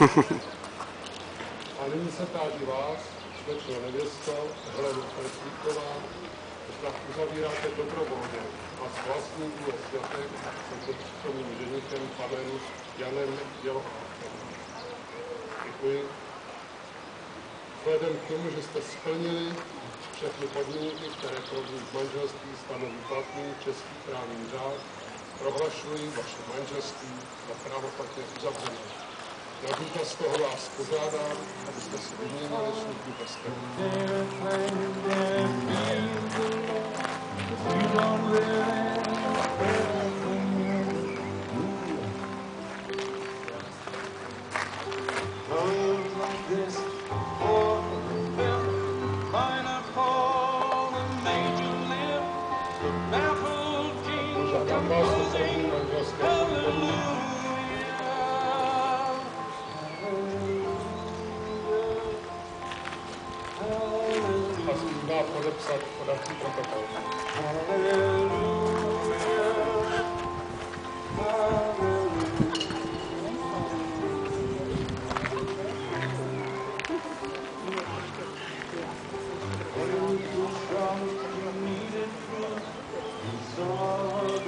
A nyní se táží vás, slečno nevěsto, Helenu Preslíková, zda uzavíráte dobrovolně a s vlastní vůle světek se přítomným ženichem panem Janem Dělochákem. Děkuji. Vzhledem k tomu, že jste splnili všechny podmínky, které pro manželství stanoví platný český právní řád, prohlašuji vaše manželství za právoplatně uzavřené. Důkaz toho vás požádám, abyste si vyměnili službu testem. Požádám vás Da, podepsat podací protokol. Oh,